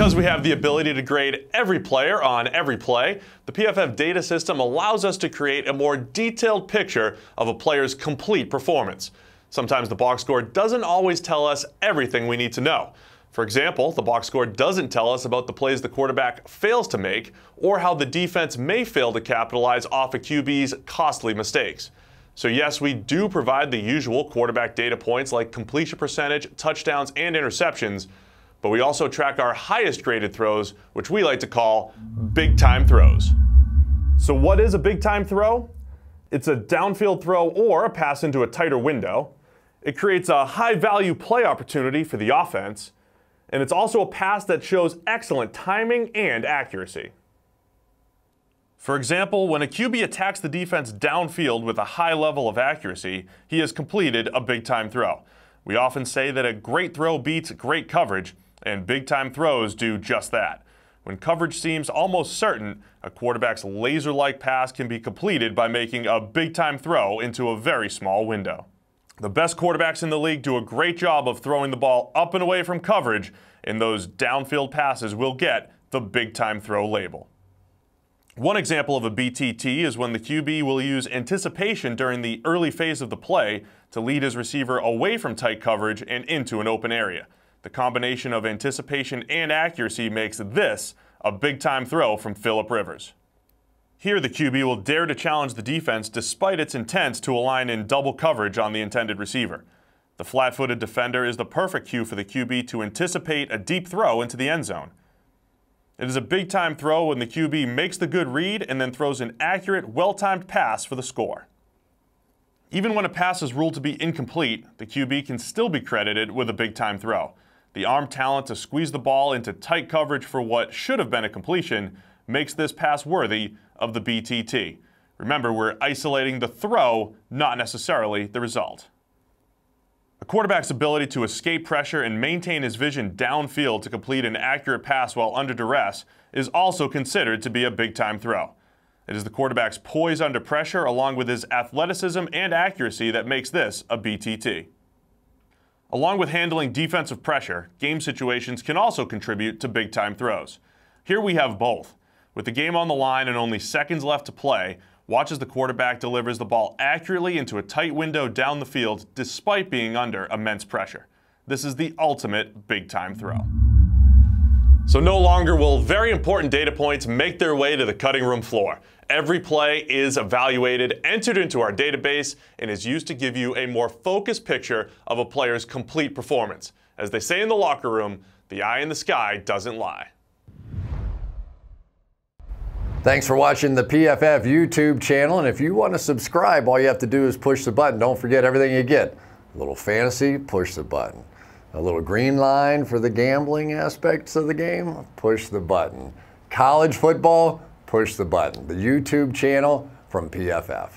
Because we have the ability to grade every player on every play, the PFF data system allows us to create a more detailed picture of a player's complete performance. Sometimes the box score doesn't always tell us everything we need to know. For example, the box score doesn't tell us about the plays the quarterback fails to make or how the defense may fail to capitalize off a QB's costly mistakes. So yes, we do provide the usual quarterback data points like completion percentage, touchdowns, and interceptions, but we also track our highest graded throws, which we like to call big time throws. So what is a big time throw? It's a downfield throw or a pass into a tighter window. It creates a high value play opportunity for the offense, and it's also a pass that shows excellent timing and accuracy. For example, when a QB attacks the defense downfield with a high level of accuracy, he has completed a big time throw. We often say that a great throw beats great coverage, and big time throws do just that. When coverage seems almost certain, a quarterback's laser like pass can be completed by making a big time throw into a very small window. The best quarterbacks in the league do a great job of throwing the ball up and away from coverage, and those downfield passes will get the big time throw label. One example of a BTT is when the QB will use anticipation during the early phase of the play to lead his receiver away from tight coverage and into an open area. The combination of anticipation and accuracy makes this a big time throw from Philip Rivers. Here, the QB will dare to challenge the defense despite its intent to align in double coverage on the intended receiver. The flat footed defender is the perfect cue for the QB to anticipate a deep throw into the end zone. It is a big time throw when the QB makes the good read and then throws an accurate, well timed pass for the score. Even when a pass is ruled to be incomplete, the QB can still be credited with a big time throw. The arm talent to squeeze the ball into tight coverage for what should have been a completion makes this pass worthy of the BTT. Remember, we're isolating the throw, not necessarily the result. A quarterback's ability to escape pressure and maintain his vision downfield to complete an accurate pass while under duress is also considered to be a big time throw. It is the quarterback's poise under pressure along with his athleticism and accuracy that makes this a BTT. Along with handling defensive pressure, game situations can also contribute to big time throws. Here we have both. With the game on the line and only seconds left to play, watch as the quarterback delivers the ball accurately into a tight window down the field despite being under immense pressure. This is the ultimate big time throw. So no longer will very important data points make their way to the cutting room floor. Every play is evaluated, entered into our database, and is used to give you a more focused picture of a player's complete performance. As they say in the locker room, the eye in the sky doesn't lie. Thanks for watching the PFF YouTube channel. And if you want to subscribe, all you have to do is push the button. Don't forget everything you get. A little fantasy, push the button. A little green line for the gambling aspects of the game, push the button. College football, push the button. The YouTube channel from PFF.